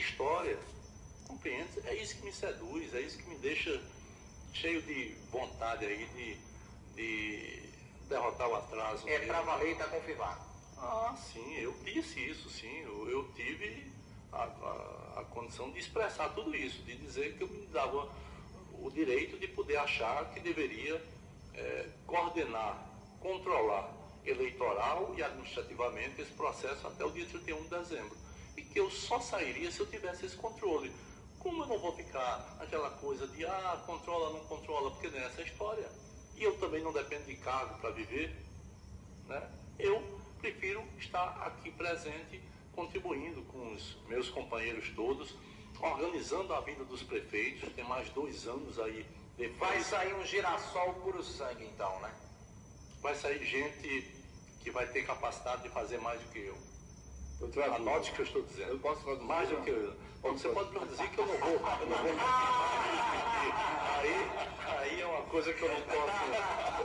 história. Compreende? É isso que me seduz, é isso que me deixa cheio de vontade aí de, de derrotar o atraso. É pra valer e tá confirmado. Ah, sim, eu disse isso, sim. Eu, eu tive a, a, a condição de expressar tudo isso, de dizer que eu me dava o direito de poder achar que deveria eh, coordenar, controlar eleitoral e administrativamente esse processo até o dia 31 de dezembro. E que eu só sairia se eu tivesse esse controle. Como eu não vou ficar aquela coisa de, ah, controla, não controla, porque não é essa história. E eu também não dependo de cargo para viver, né? eu prefiro estar aqui presente, contribuindo com os meus companheiros todos, organizando a vida dos prefeitos. Tem mais dois anos aí de Vai sair um girassol puro sangue então, né? vai sair gente que vai ter capacidade de fazer mais do que eu. Eu traduzo. Anote o que eu estou dizendo. Eu posso traduzir? Mais do que eu. Você pode traduzir que eu não vou. Eu não vou. aí, aí é uma coisa que eu não posso.